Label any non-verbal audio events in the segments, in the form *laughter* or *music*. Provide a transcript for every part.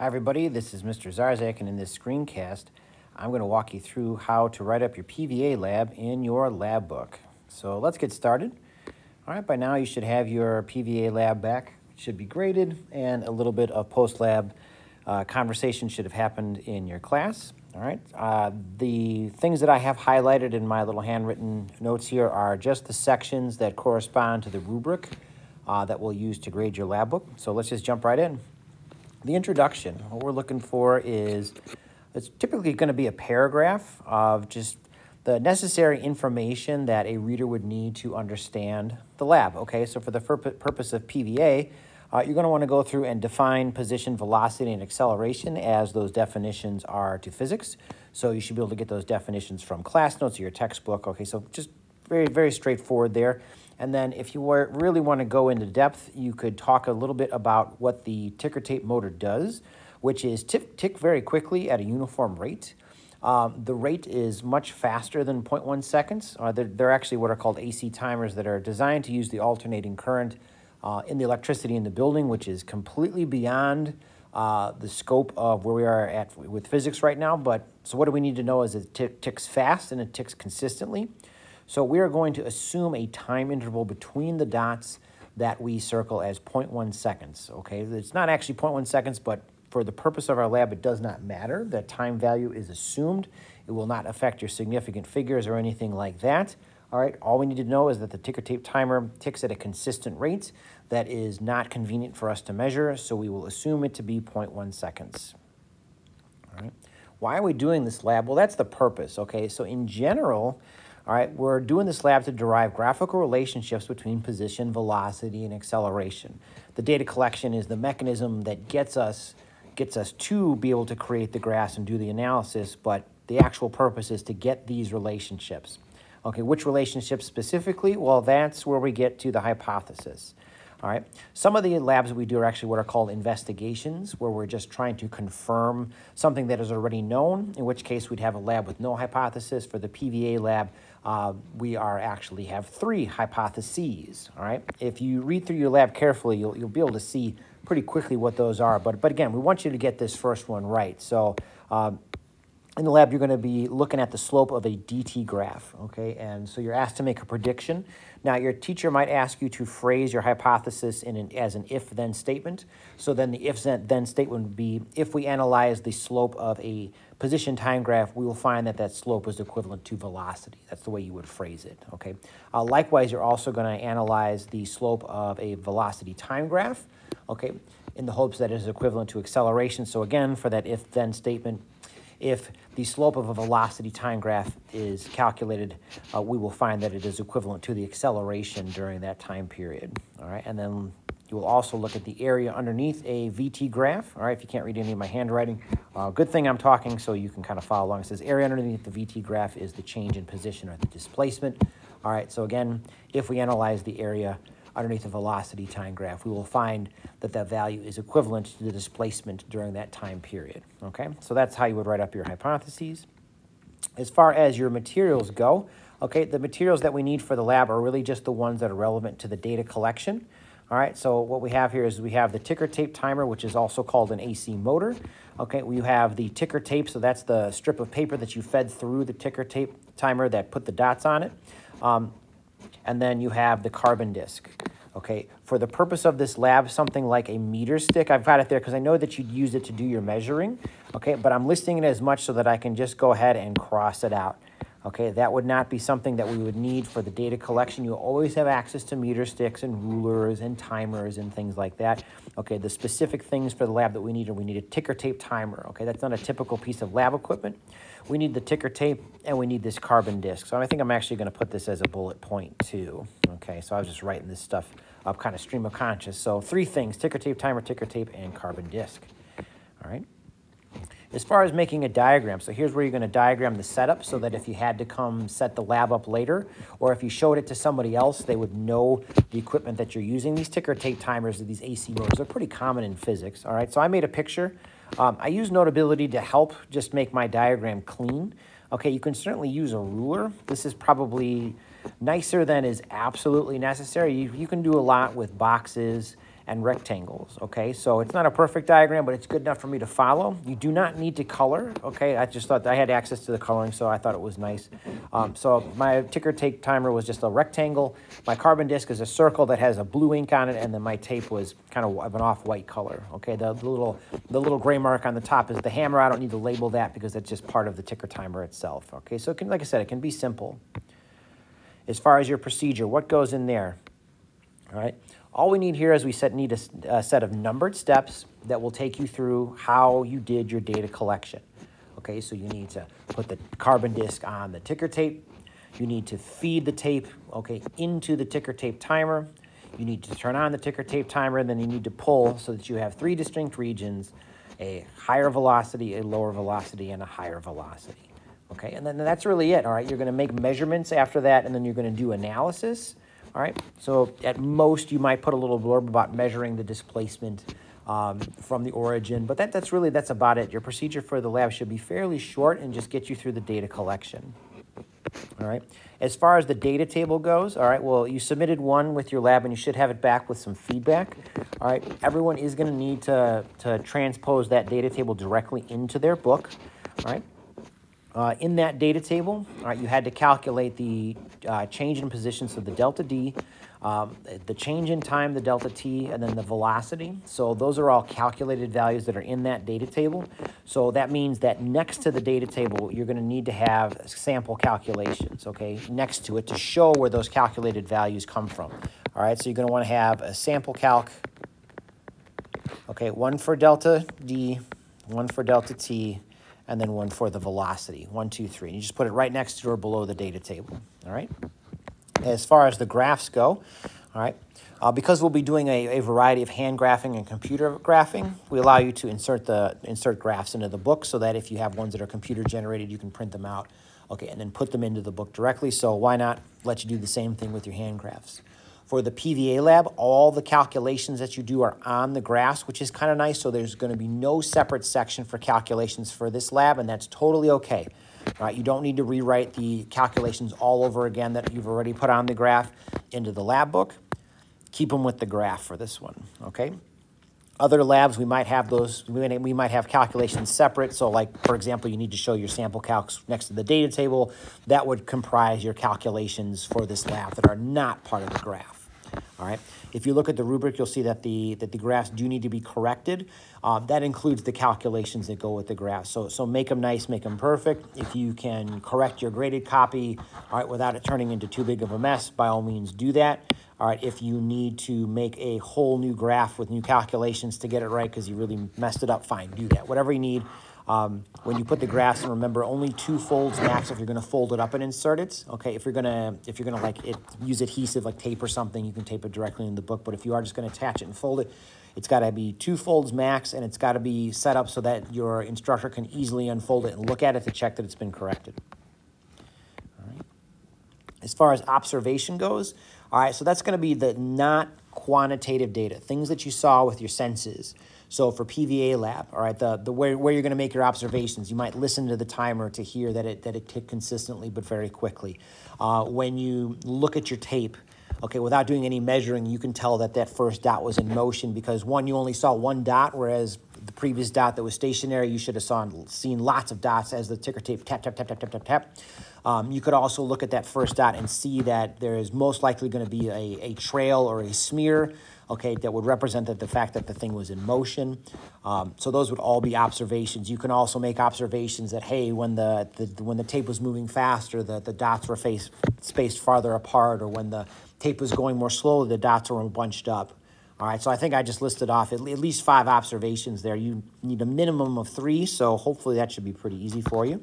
Hi everybody, this is Mr. Szarzak and in this screencast I'm going to walk you through how to write up your PVA lab in your lab book. So let's get started. All right, by now you should have your PVA lab back. It should be graded and a little bit of post-lab uh, conversation should have happened in your class. All right, uh, the things that I have highlighted in my little handwritten notes here are just the sections that correspond to the rubric uh, that we'll use to grade your lab book. So let's just jump right in. The introduction, what we're looking for is, it's typically going to be a paragraph of just the necessary information that a reader would need to understand the lab. Okay, so for the purpose of PVA, uh, you're going to want to go through and define position, velocity, and acceleration as those definitions are to physics. So you should be able to get those definitions from class notes or your textbook. Okay, so just very, very straightforward there. And then if you were, really want to go into depth, you could talk a little bit about what the ticker tape motor does, which is tick, tick very quickly at a uniform rate. Um, the rate is much faster than 0.1 seconds. Uh, they're, they're, actually what are called AC timers that are designed to use the alternating current uh, in the electricity in the building, which is completely beyond uh, the scope of where we are at with physics right now. But so what do we need to know is it tick, ticks fast and it ticks consistently. So we are going to assume a time interval between the dots that we circle as 0.1 seconds, okay? It's not actually 0.1 seconds, but for the purpose of our lab, it does not matter. That time value is assumed. It will not affect your significant figures or anything like that. All right, all we need to know is that the ticker tape timer ticks at a consistent rate that is not convenient for us to measure, so we will assume it to be 0.1 seconds. All right, why are we doing this lab? Well, that's the purpose, okay? So in general, all right, we're doing this lab to derive graphical relationships between position, velocity, and acceleration. The data collection is the mechanism that gets us gets us to be able to create the graphs and do the analysis, but the actual purpose is to get these relationships. Okay, which relationships specifically? Well, that's where we get to the hypothesis. All right. Some of the labs we do are actually what are called investigations, where we're just trying to confirm something that is already known, in which case we'd have a lab with no hypothesis. For the PVA lab, uh, we are actually have three hypotheses. All right. If you read through your lab carefully, you'll, you'll be able to see pretty quickly what those are. But, but again, we want you to get this first one right. So um, in the lab, you're going to be looking at the slope of a DT graph, okay? And so you're asked to make a prediction. Now, your teacher might ask you to phrase your hypothesis in an, as an if-then statement. So then the if-then statement would be, if we analyze the slope of a position time graph, we will find that that slope is equivalent to velocity. That's the way you would phrase it, okay? Uh, likewise, you're also going to analyze the slope of a velocity time graph, okay, in the hopes that it is equivalent to acceleration. So again, for that if-then statement, if the slope of a velocity time graph is calculated, uh, we will find that it is equivalent to the acceleration during that time period. All right, and then you will also look at the area underneath a VT graph. All right, if you can't read any of my handwriting, uh, good thing I'm talking so you can kind of follow along. It says area underneath the VT graph is the change in position or the displacement. All right, so again, if we analyze the area underneath the velocity time graph, we will find that that value is equivalent to the displacement during that time period, okay? So that's how you would write up your hypotheses. As far as your materials go, okay, the materials that we need for the lab are really just the ones that are relevant to the data collection. All right, so what we have here is we have the ticker tape timer, which is also called an AC motor. Okay, we have the ticker tape, so that's the strip of paper that you fed through the ticker tape timer that put the dots on it. Um, and then you have the carbon disc. Okay, for the purpose of this lab, something like a meter stick, I've got it there because I know that you'd use it to do your measuring. Okay, but I'm listing it as much so that I can just go ahead and cross it out. Okay, that would not be something that we would need for the data collection. You always have access to meter sticks and rulers and timers and things like that. Okay, the specific things for the lab that we need are we need a ticker tape timer. Okay, that's not a typical piece of lab equipment. We need the ticker tape and we need this carbon disc. So I think I'm actually going to put this as a bullet point too. Okay, so I was just writing this stuff up kind of stream of conscious. So three things, ticker tape, timer, ticker tape, and carbon disc. All right. As far as making a diagram, so here's where you're going to diagram the setup so that if you had to come set the lab up later, or if you showed it to somebody else, they would know the equipment that you're using. These ticker tape timers, these AC motors, are pretty common in physics. All right, so I made a picture. Um, I use Notability to help just make my diagram clean. Okay, you can certainly use a ruler. This is probably nicer than is absolutely necessary. You, you can do a lot with boxes and rectangles, okay? So it's not a perfect diagram, but it's good enough for me to follow. You do not need to color, okay? I just thought I had access to the coloring, so I thought it was nice. Um, so my ticker tape timer was just a rectangle. My carbon disc is a circle that has a blue ink on it, and then my tape was kind of an off-white color, okay? The, the, little, the little gray mark on the top is the hammer. I don't need to label that because that's just part of the ticker timer itself, okay? So it can, like I said, it can be simple. As far as your procedure, what goes in there? All right. All we need here is we set, need a, a set of numbered steps that will take you through how you did your data collection. Okay, so you need to put the carbon disk on the ticker tape. You need to feed the tape, okay, into the ticker tape timer. You need to turn on the ticker tape timer, and then you need to pull so that you have three distinct regions, a higher velocity, a lower velocity, and a higher velocity. Okay, and then that's really it, all right? You're gonna make measurements after that, and then you're gonna do analysis. All right, so at most you might put a little blurb about measuring the displacement um, from the origin, but that, that's really, that's about it. Your procedure for the lab should be fairly short and just get you through the data collection. All right, as far as the data table goes, all right, well, you submitted one with your lab and you should have it back with some feedback. All right, everyone is gonna need to, to transpose that data table directly into their book. All right, uh, in that data table, all right, you had to calculate the uh, change in position, so the delta D, um, the change in time, the delta T, and then the velocity. So those are all calculated values that are in that data table. So that means that next to the data table, you're going to need to have sample calculations, okay, next to it to show where those calculated values come from. All right, so you're going to want to have a sample calc, okay, one for delta D, one for delta T, and then one for the velocity, one, two, three. And you just put it right next to or below the data table, all right? As far as the graphs go, all right, uh, because we'll be doing a, a, variety of hand graphing and computer graphing, we allow you to insert the insert graphs into the book so that if you have ones that are computer generated, you can print them out, okay, and then put them into the book directly. So why not let you do the same thing with your hand graphs? For the PVA lab, all the calculations that you do are on the graphs, which is kind of nice. So there's going to be no separate section for calculations for this lab, and that's totally okay. Right, you don't need to rewrite the calculations all over again that you've already put on the graph into the lab book. Keep them with the graph for this one, okay? Other labs, we might have those, we might have calculations separate. So like, for example, you need to show your sample calcs next to the data table. That would comprise your calculations for this lab that are not part of the graph. All right. If you look at the rubric, you'll see that the that the graphs do need to be corrected. Um, that includes the calculations that go with the graphs. So so make them nice, make them perfect. If you can correct your graded copy, all right, without it turning into too big of a mess, by all means do that. All right. If you need to make a whole new graph with new calculations to get it right because you really messed it up, fine, do that. Whatever you need. Um, when you put the graphs and remember only two folds max if you're going to fold it up and insert it. Okay, if you're gonna if you're gonna like it, use adhesive like tape or something, you can tape it directly in the book. But if you are just going to attach it and fold it, it's got to be two folds max, and it's got to be set up so that your instructor can easily unfold it and look at it to check that it's been corrected. All right. As far as observation goes, all right, so that's going to be the not quantitative data, things that you saw with your senses. So for PVA lab, all right, the, the where, where you're going to make your observations, you might listen to the timer to hear that it, that it ticked consistently but very quickly. Uh, when you look at your tape, okay, without doing any measuring, you can tell that that first dot was in motion because one, you only saw one dot, whereas the previous dot that was stationary, you should have saw, seen lots of dots as the ticker tape tap, tap, tap, tap, tap, tap, tap. Um, you could also look at that first dot and see that there is most likely going to be a, a trail or a smear okay, that would represent that the fact that the thing was in motion. Um, so those would all be observations. You can also make observations that, hey, when the, the when the tape was moving faster, the, the dots were face, spaced farther apart, or when the tape was going more slowly, the dots were bunched up. All right, so I think I just listed off at least five observations there. You need a minimum of three, so hopefully that should be pretty easy for you.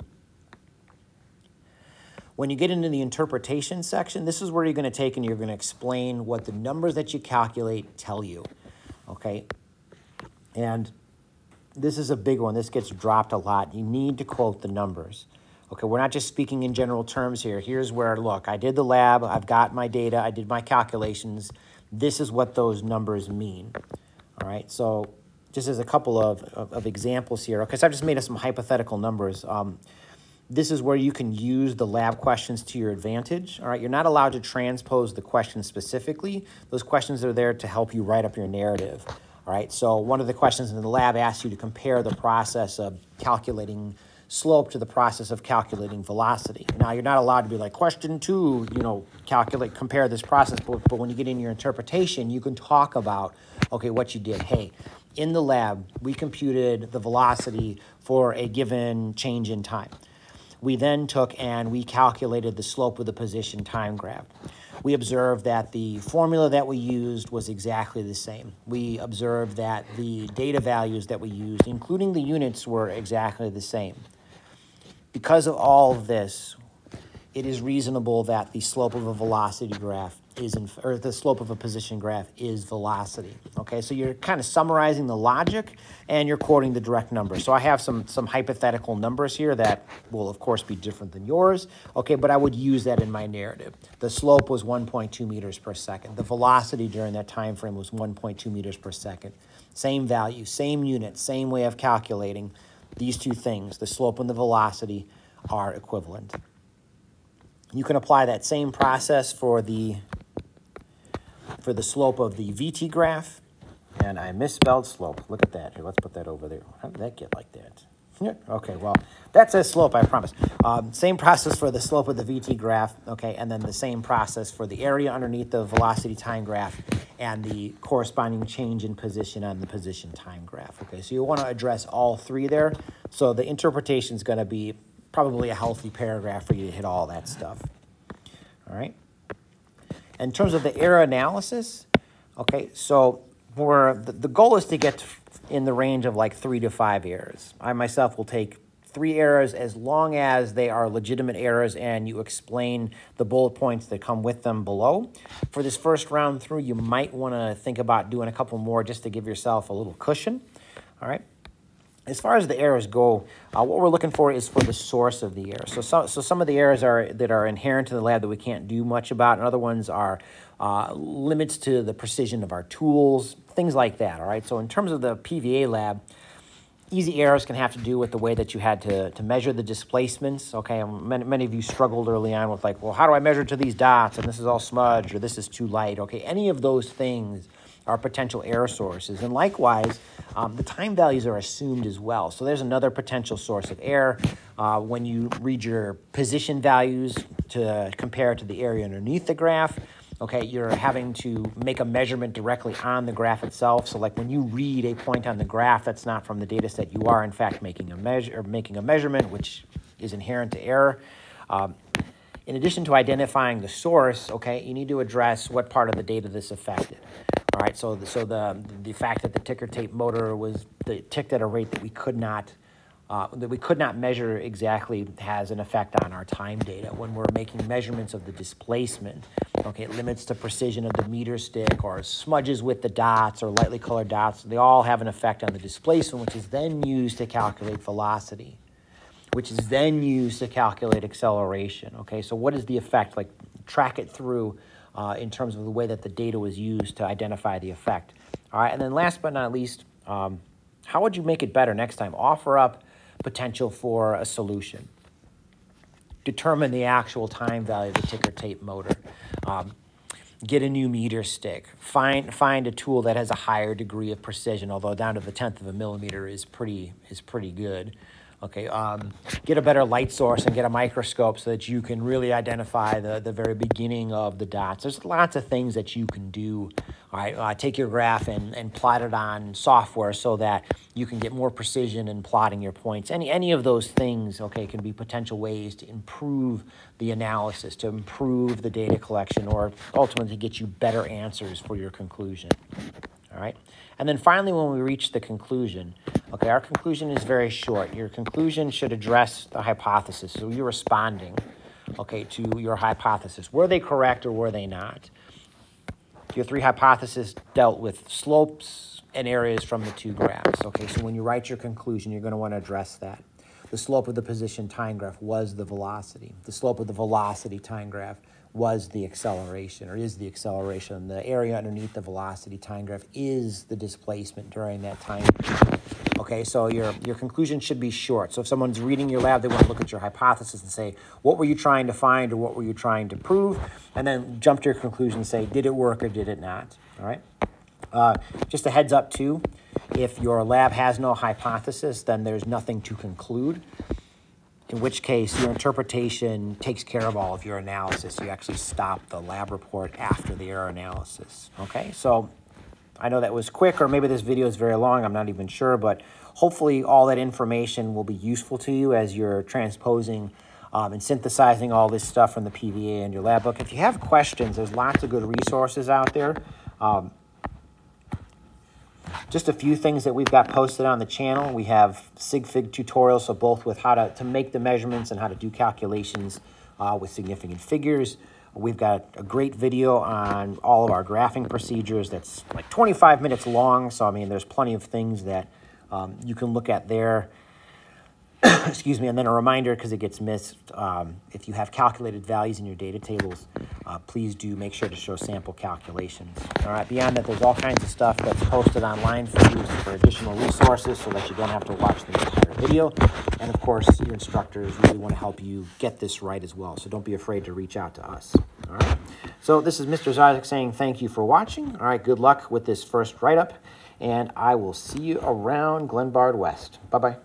When you get into the interpretation section, this is where you're going to take and you're going to explain what the numbers that you calculate tell you, okay? And this is a big one. This gets dropped a lot. You need to quote the numbers. Okay, we're not just speaking in general terms here. Here's where, look, I did the lab. I've got my data. I did my calculations. This is what those numbers mean. All right, so just as a couple of, of, of examples here, because I've just made up some hypothetical numbers. Um, this is where you can use the lab questions to your advantage. All right, you're not allowed to transpose the questions specifically. Those questions are there to help you write up your narrative. All right, so one of the questions in the lab asks you to compare the process of calculating slope to the process of calculating velocity. Now, you're not allowed to be like, question two, you know, calculate, compare this process, but, but when you get in your interpretation, you can talk about, okay, what you did. Hey, in the lab, we computed the velocity for a given change in time. We then took and we calculated the slope of the position time graph. We observed that the formula that we used was exactly the same. We observed that the data values that we used, including the units, were exactly the same. Because of all of this, it is reasonable that the slope of a velocity graph is, in, or the slope of a position graph is velocity. Okay, so you're kind of summarizing the logic and you're quoting the direct number. So I have some, some hypothetical numbers here that will of course be different than yours. Okay, but I would use that in my narrative. The slope was 1.2 meters per second. The velocity during that time frame was 1.2 meters per second. Same value, same unit, same way of calculating. These two things, the slope and the velocity, are equivalent. You can apply that same process for the for the slope of the VT graph. And I misspelled slope. Look at that. Here, let's put that over there. How did that get like that? *laughs* Okay, well, that's a slope, I promise. Um, same process for the slope of the VT graph, okay, and then the same process for the area underneath the velocity time graph and the corresponding change in position on the position time graph, okay? So you want to address all three there. So the interpretation is going to be probably a healthy paragraph for you to hit all that stuff, all right? In terms of the error analysis, okay, so for the, the goal is to get in the range of like three to five errors. I myself will take three errors as long as they are legitimate errors and you explain the bullet points that come with them below. For this first round through, you might want to think about doing a couple more just to give yourself a little cushion. All right. As far as the errors go, uh, what we're looking for is for the source of the error. So, so, so some of the errors are that are inherent to the lab that we can't do much about, and other ones are uh, limits to the precision of our tools, things like that, all right? So in terms of the PVA lab, easy errors can have to do with the way that you had to, to measure the displacements, okay? Many, many of you struggled early on with like, well, how do I measure to these dots, and this is all smudged, or this is too light, okay? Any of those things are potential error sources. And likewise, um, the time values are assumed as well. So there's another potential source of error. Uh, when you read your position values to compare to the area underneath the graph, okay, you're having to make a measurement directly on the graph itself. So like when you read a point on the graph that's not from the data set, you are in fact making a measure or making a measurement, which is inherent to error. Um, in addition to identifying the source, okay, you need to address what part of the data this affected. All right, so the, so the the fact that the ticker tape motor was the ticked at a rate that we could not uh, that we could not measure exactly has an effect on our time data when we're making measurements of the displacement. Okay, it limits the precision of the meter stick or smudges with the dots or lightly colored dots. They all have an effect on the displacement, which is then used to calculate velocity, which is then used to calculate acceleration. Okay, so what is the effect? Like track it through uh, in terms of the way that the data was used to identify the effect. All right, and then last but not least, um, how would you make it better next time? Offer up potential for a solution. Determine the actual time value of the ticker tape motor. Um, get a new meter stick. Find find a tool that has a higher degree of precision, although down to the tenth of a millimeter is pretty is pretty good. Okay, um, get a better light source and get a microscope so that you can really identify the, the very beginning of the dots. There's lots of things that you can do. All right, uh, take your graph and, and plot it on software so that you can get more precision in plotting your points. Any, any of those things, okay, can be potential ways to improve the analysis, to improve the data collection, or ultimately get you better answers for your conclusion. All right, and then finally, when we reach the conclusion, Okay, our conclusion is very short. Your conclusion should address the hypothesis. So you're responding, okay, to your hypothesis. Were they correct or were they not? Your three hypotheses dealt with slopes and areas from the two graphs. Okay, so when you write your conclusion, you're going to want to address that. The slope of the position time graph was the velocity. The slope of the velocity time graph was the acceleration or is the acceleration. The area underneath the velocity time graph is the displacement during that time Okay, so your, your conclusion should be short. So if someone's reading your lab, they want to look at your hypothesis and say, what were you trying to find or what were you trying to prove? And then jump to your conclusion and say, did it work or did it not? All right. Uh, just a heads up too, if your lab has no hypothesis, then there's nothing to conclude. In which case, your interpretation takes care of all of your analysis. You actually stop the lab report after the error analysis. Okay, so I know that was quick, or maybe this video is very long, I'm not even sure, but hopefully all that information will be useful to you as you're transposing um, and synthesizing all this stuff from the PVA and your lab book. If you have questions, there's lots of good resources out there. Um, just a few things that we've got posted on the channel. We have SIGFIG tutorials, so both with how to, to make the measurements and how to do calculations uh, with significant figures. We've got a great video on all of our graphing procedures that's like 25 minutes long. So, I mean, there's plenty of things that um, you can look at there. *coughs* Excuse me. And then a reminder, because it gets missed, um, if you have calculated values in your data tables, uh, please do make sure to show sample calculations. All right. Beyond that, there's all kinds of stuff that's posted online for you for additional resources so that you don't have to watch the entire video. And of course, your instructors really want to help you get this right as well. So don't be afraid to reach out to us. All right. So this is Mr. Szarzak saying thank you for watching. All right. Good luck with this first write-up. And I will see you around Glenbard West. Bye-bye.